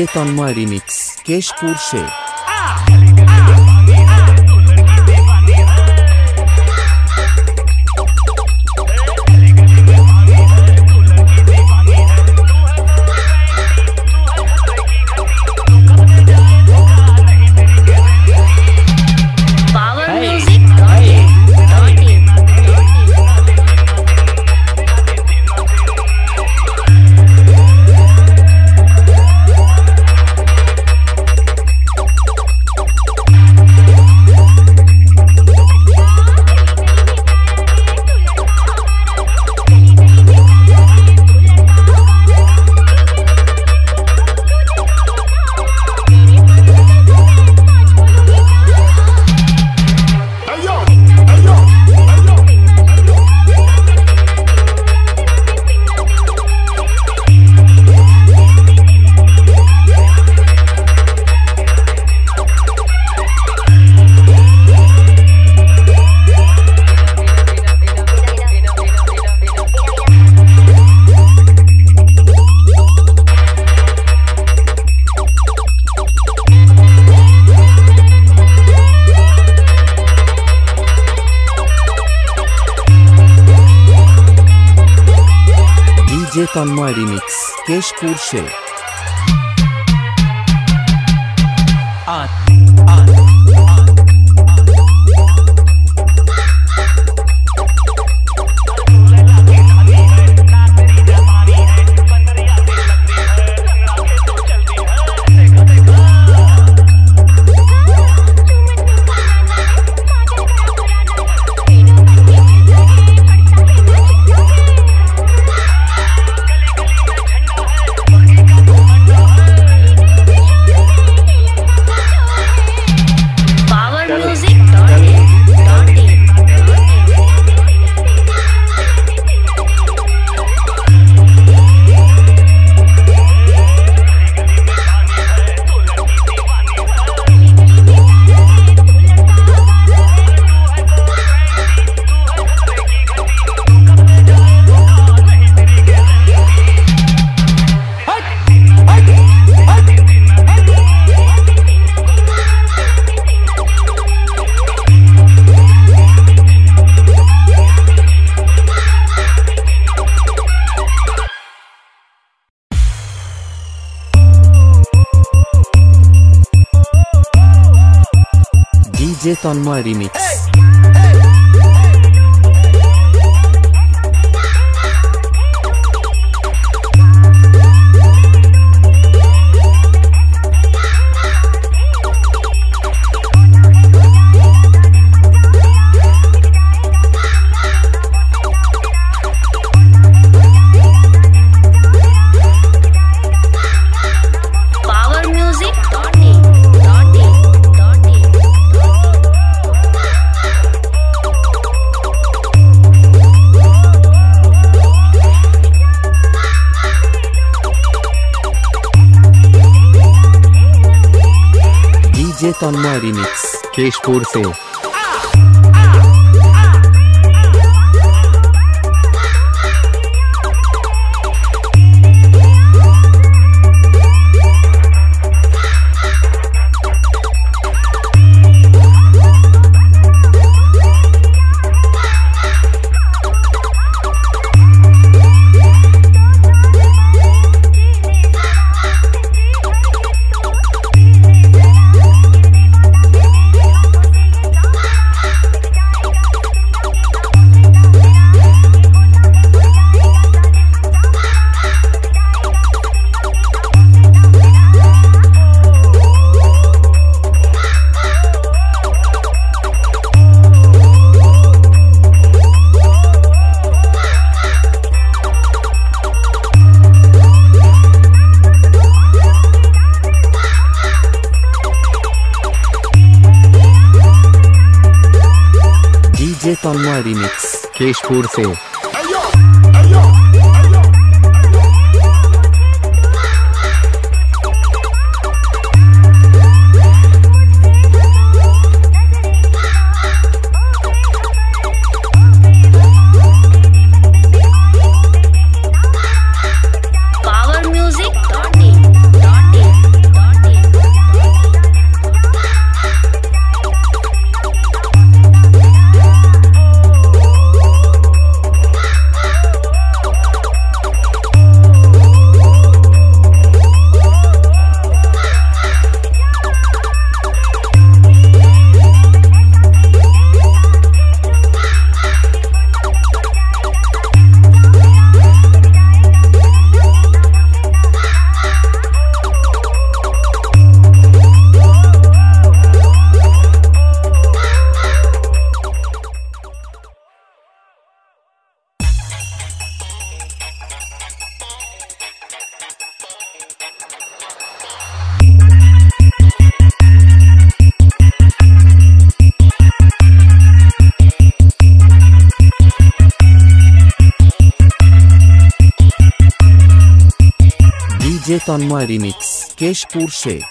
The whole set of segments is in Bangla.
Zeton Mărimix, Cash Purșe. Metal Noir Remix, Cash Cool Shell. Art. DJ Tanmay Remix DJ Tanmay remix Keshpur से Quis por. Tanmay remix Keshpur Sheikh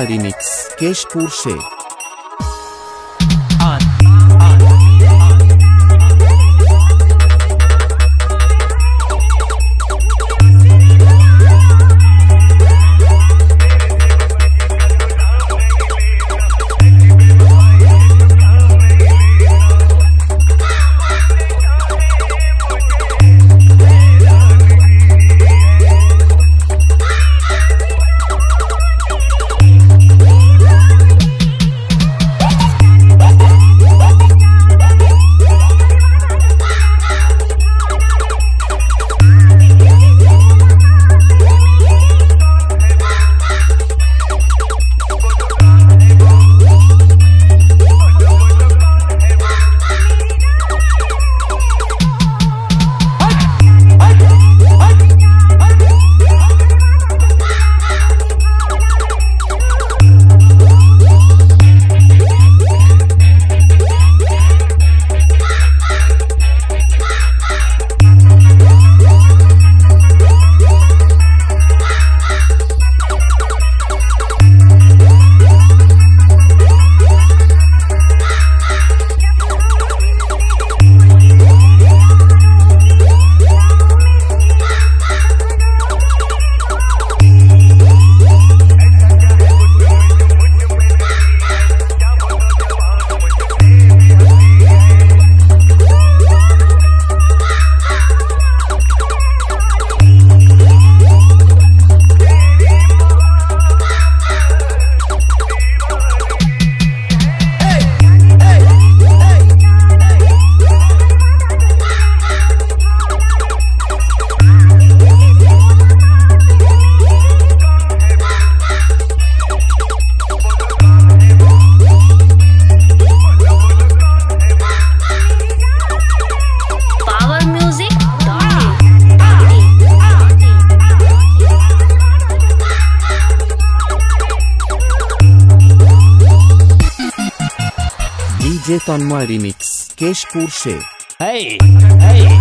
Marinix, Keshpur Sheikh. Tanmay remix Keshpur Sheikh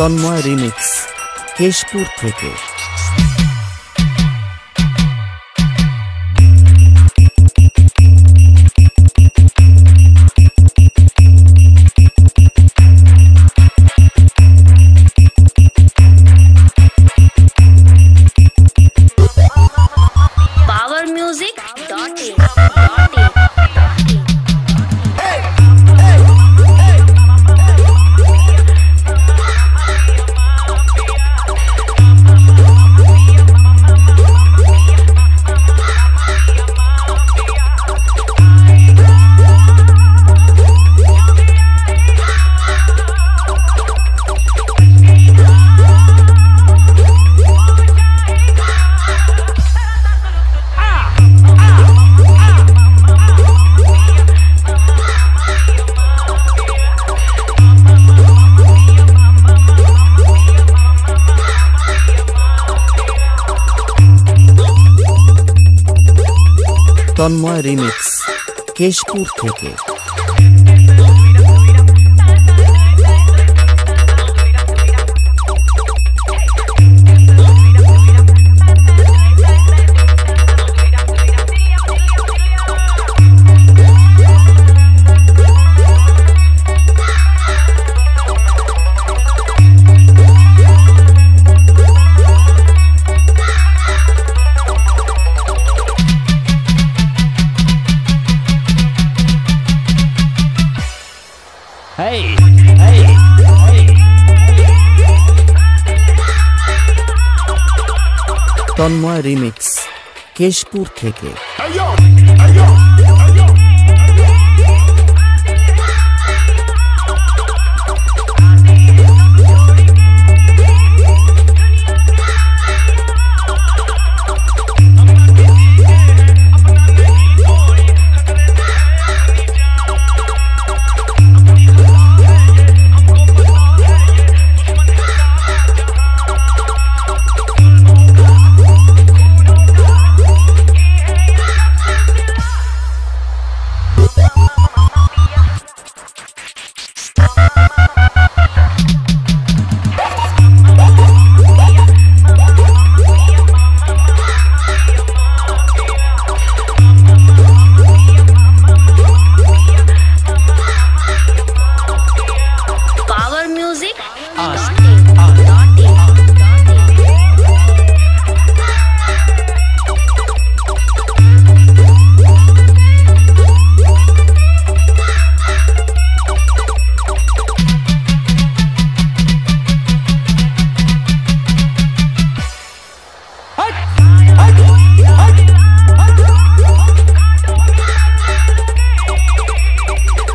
Tanmay remix Keshpur থেকে। রিমিক্স কেশপুর থেকে কেশপুর থেকে।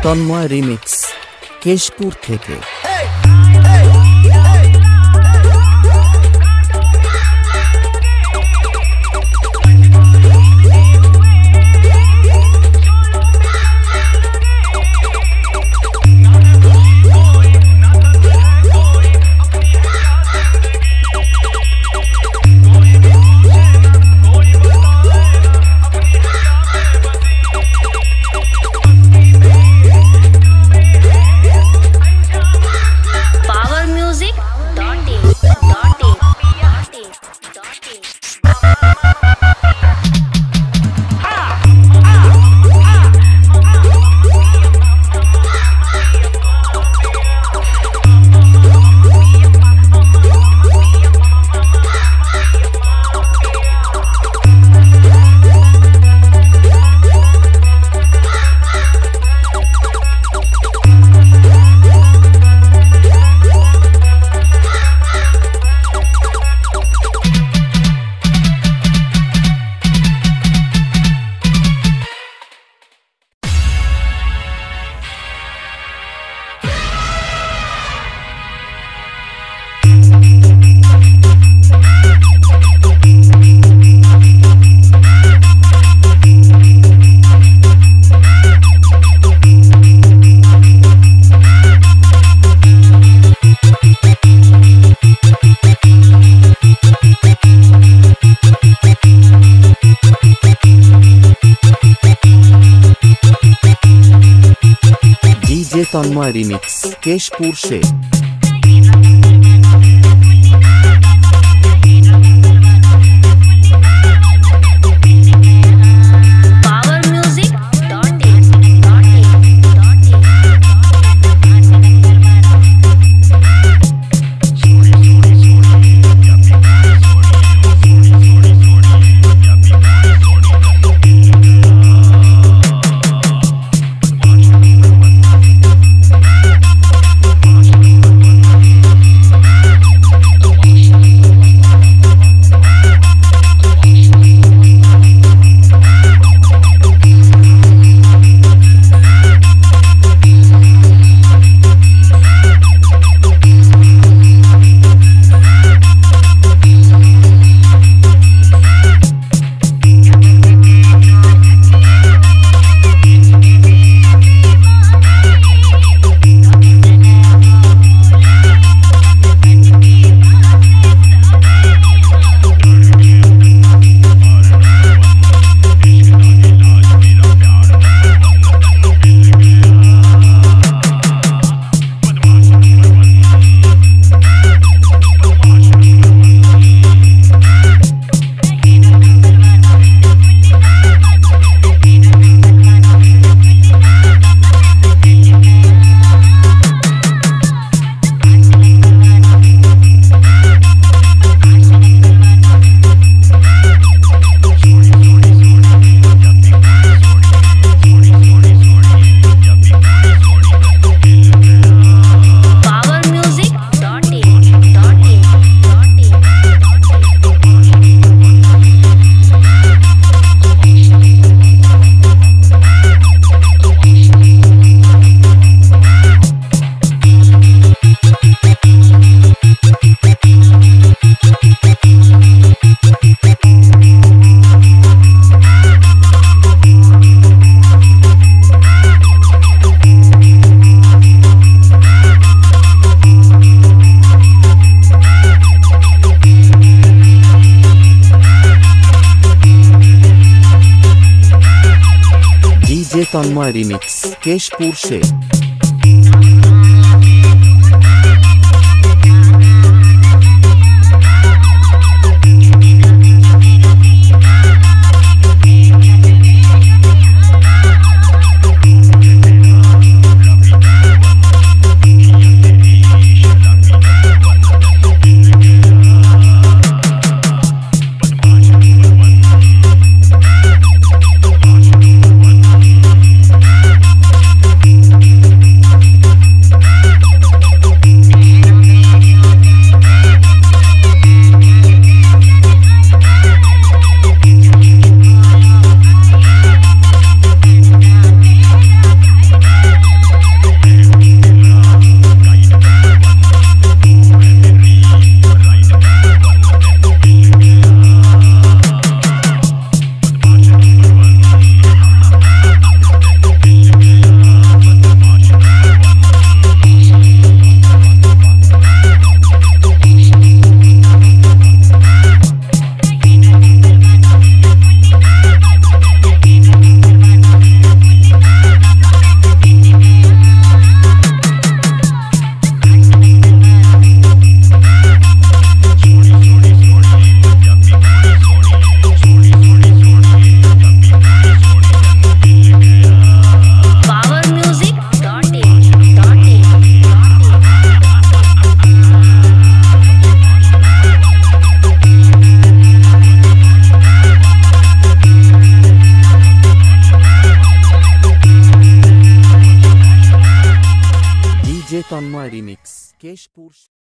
তন্ময় রিমিক্স কেশপুর থেকে। Thelma Remix, Kesh Purse. Almighty Mix, Cash Porsche.